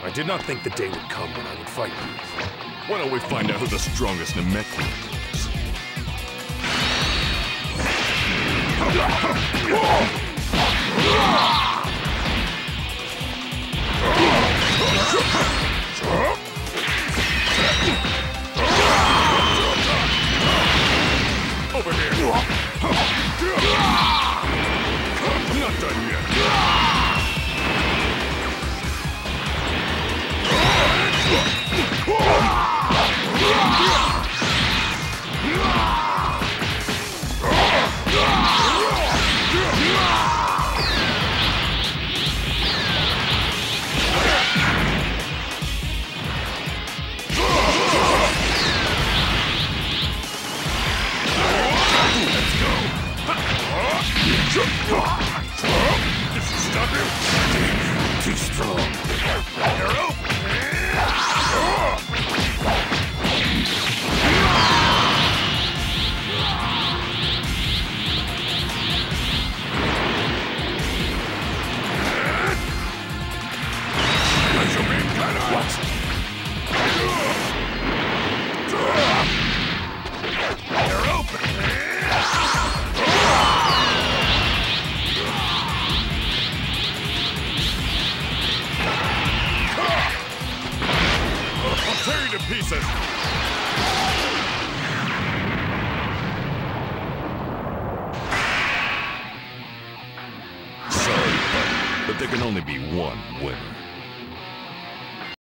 I did not think the day would come when I would fight you. Why don't we find out who the strongest Namekian is? Over here! Not done yet! Stop him! Too strong. I'll tear you to pieces! Sorry, buddy, but there can only be one winner.